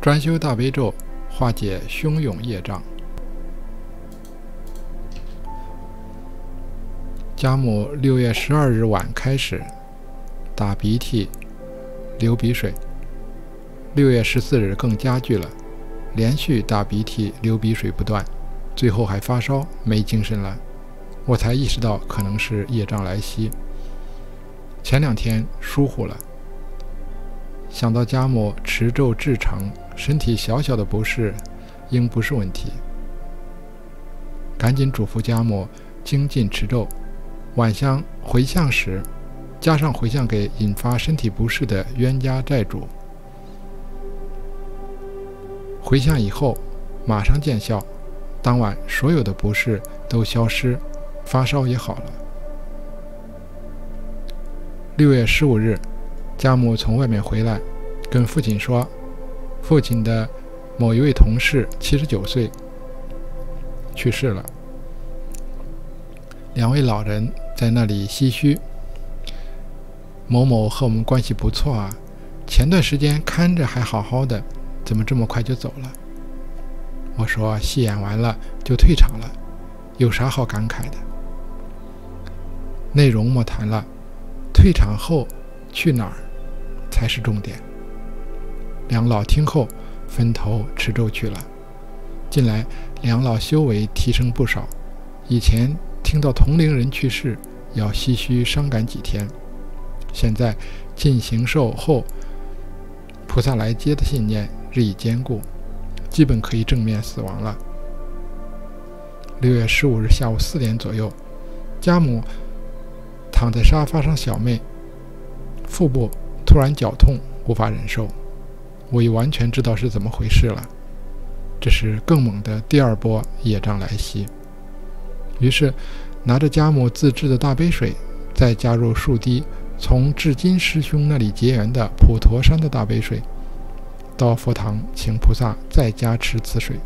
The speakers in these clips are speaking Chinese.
专修大悲咒，化解汹涌业障。家母六月十二日晚开始打鼻涕、流鼻水，六月十四日更加剧了，连续打鼻涕、流鼻水不断，最后还发烧，没精神了。我才意识到可能是业障来袭。前两天疏忽了，想到家母持咒至诚，身体小小的不适，应不是问题，赶紧嘱咐家母精进持咒。晚香回向时，加上回向给引发身体不适的冤家债主。回向以后，马上见效，当晚所有的不适都消失，发烧也好了。六月十五日，家母从外面回来，跟父亲说，父亲的某一位同事七十九岁去世了。两位老人在那里唏嘘：“某某和我们关系不错啊，前段时间看着还好好的，怎么这么快就走了？”我说：“戏演完了就退场了，有啥好感慨的？内容莫谈了，退场后去哪儿才是重点。”两老听后分头持咒去了。近来两老修为提升不少，以前。听到同龄人去世，要唏嘘伤感几天。现在进行寿后，菩萨来接的信念日益坚固，基本可以正面死亡了。六月十五日下午四点左右，家母躺在沙发上小妹，腹部突然绞痛，无法忍受。我已完全知道是怎么回事了，这是更猛的第二波业障来袭。于是，拿着家母自制的大杯水，再加入数滴从至金师兄那里结缘的普陀山的大杯水，到佛堂请菩萨再加持此水，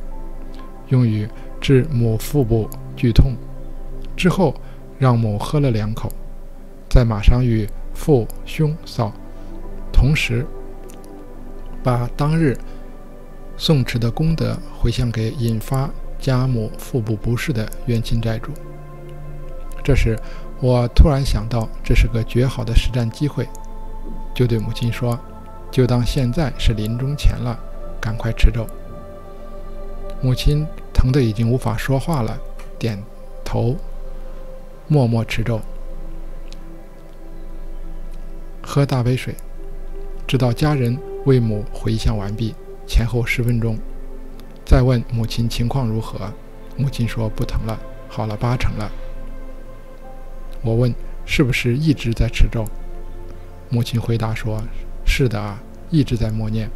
用于治母腹部剧痛。之后，让母喝了两口，再马上与父兄嫂，同时把当日宋持的功德回向给引发。家母腹部不适的冤亲债主。这时，我突然想到，这是个绝好的实战机会，就对母亲说：“就当现在是临终前了，赶快持咒。”母亲疼得已经无法说话了，点头，默默持咒，喝大杯水，直到家人为母回向完毕，前后十分钟。再问母亲情况如何，母亲说不疼了，好了八成了。我问是不是一直在持咒，母亲回答说：是的啊，一直在默念，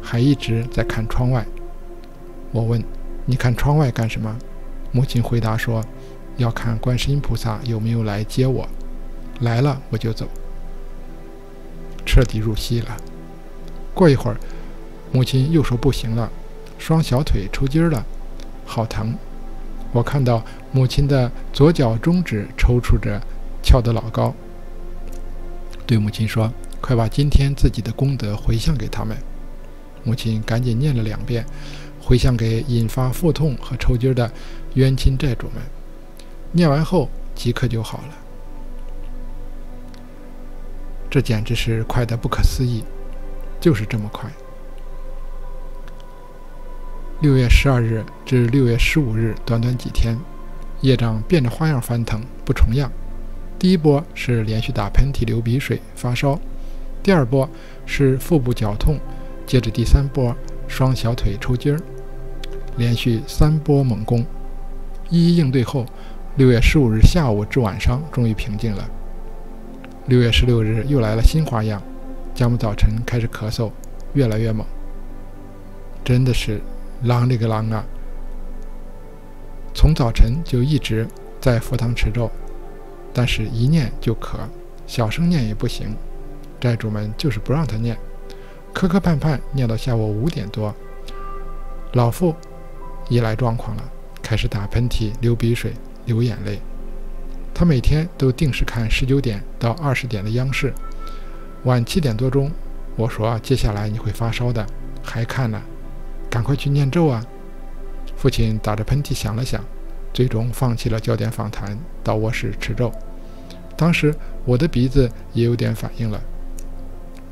还一直在看窗外。我问你看窗外干什么？母亲回答说：要看观世音菩萨有没有来接我，来了我就走。彻底入戏了。过一会儿，母亲又说不行了。双小腿抽筋了，好疼！我看到母亲的左脚中指抽搐着，翘得老高。对母亲说：“快把今天自己的功德回向给他们。”母亲赶紧念了两遍，回向给引发腹痛和抽筋的冤亲债主们。念完后即刻就好了，这简直是快得不可思议，就是这么快。六月十二日至六月十五日，短短几天，业障变着花样翻腾，不重样。第一波是连续打喷嚏、流鼻水、发烧；第二波是腹部绞痛；接着第三波双小腿抽筋儿。连续三波猛攻，一一应对后，六月十五日下午至晚上终于平静了。六月十六日又来了新花样，家母早晨开始咳嗽，越来越猛，真的是。狼里个狼啊！从早晨就一直在佛堂持咒，但是一念就咳，小声念也不行。债主们就是不让他念，磕磕绊绊念到下午五点多。老妇一来状况了，开始打喷嚏、流鼻水、流眼泪。他每天都定时看十九点到二十点的央视，晚七点多钟，我说接下来你会发烧的，还看呢。赶快去念咒啊！父亲打着喷嚏想了想，最终放弃了焦点访谈，到卧室持咒。当时我的鼻子也有点反应了，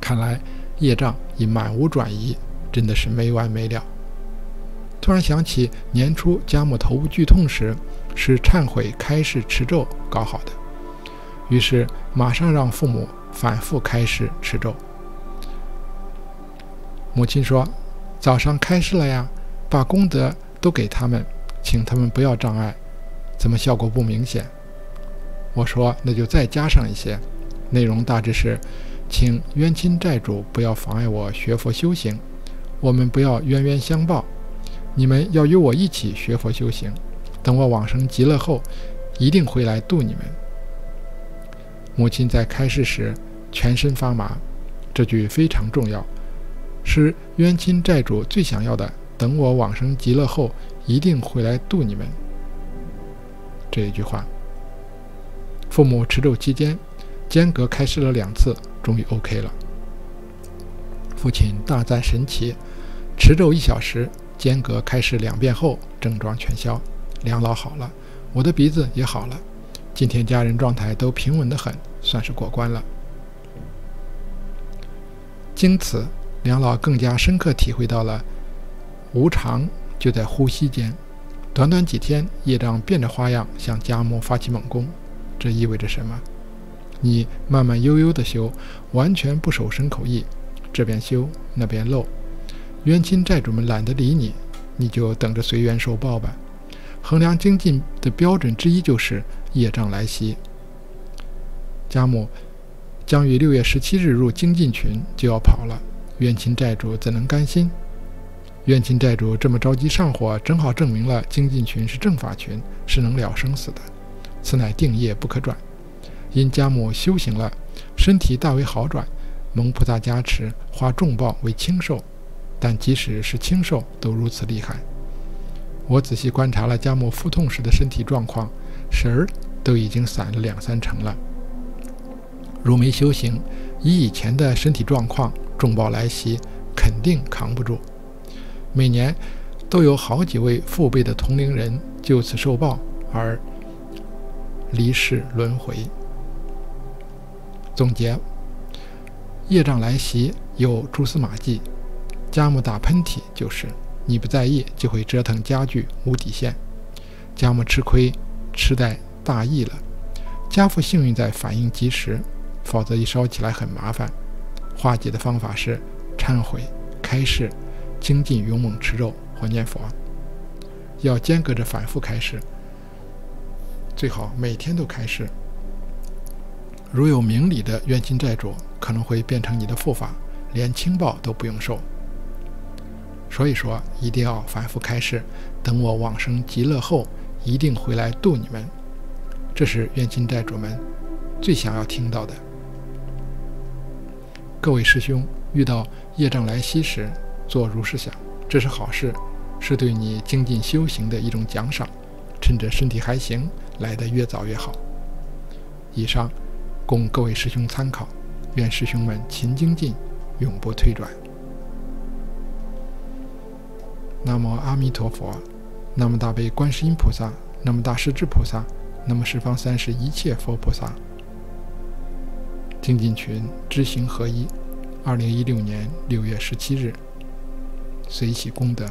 看来业障已满屋转移，真的是没完没了。突然想起年初家母头部剧痛时，是忏悔开示持咒搞好的，于是马上让父母反复开示持咒。母亲说：“早上开示了呀，把功德都给他们，请他们不要障碍，怎么效果不明显？”我说：“那就再加上一些，内容大致是，请冤亲债主不要妨碍我学佛修行，我们不要冤冤相报。”你们要与我一起学佛修行，等我往生极乐后，一定会来度你们。母亲在开示时全身发麻，这句非常重要，是冤亲债主最想要的。等我往生极乐后，一定会来度你们。这一句话，父母持咒期间间隔开示了两次，终于 OK 了。父亲大赞神奇，持咒一小时。间隔开始两遍后，症状全消，梁老好了，我的鼻子也好了，今天家人状态都平稳得很，算是过关了。经此，梁老更加深刻体会到了无常就在呼吸间。短短几天，业障变着花样向家母发起猛攻，这意味着什么？你慢慢悠悠的修，完全不守身口意，这边修那边漏。冤亲债主们懒得理你，你就等着随缘受报吧。衡量精进的标准之一就是业障来袭。家母将于六月十七日入精进群，就要跑了。冤亲债主怎能甘心？冤亲债主这么着急上火，正好证明了精进群是正法群，是能了生死的。此乃定业不可转。因家母修行了，身体大为好转，蒙菩萨加持，化重报为轻寿。但即使是轻寿，都如此厉害。我仔细观察了家母腹痛时的身体状况，神儿都已经散了两三成了。如没修行，以以前的身体状况，重报来袭，肯定扛不住。每年都有好几位父辈的同龄人就此受报而离世轮回。总结：业障来袭有蛛丝马迹。家母打喷嚏就是，你不在意就会折腾家具无底线。家母吃亏吃在大意了，家父幸运在反应及时，否则一烧起来很麻烦。化解的方法是忏悔、开示、精进勇猛吃肉或念佛，要间隔着反复开示，最好每天都开示。如有明理的冤亲债主，可能会变成你的护法，连轻报都不用受。所以说，一定要反复开示，等我往生极乐后，一定回来度你们。这是冤亲债主们最想要听到的。各位师兄，遇到业障来袭时，做如是想：这是好事，是对你精进修行的一种奖赏。趁着身体还行，来得越早越好。以上供各位师兄参考，愿师兄们勤精进，永不退转。南无阿弥陀佛，南无大悲观世音菩萨，南无大势至菩萨，南无十方三世一切佛菩萨。精进群知行合一，二零一六年六月十七日，随喜功德。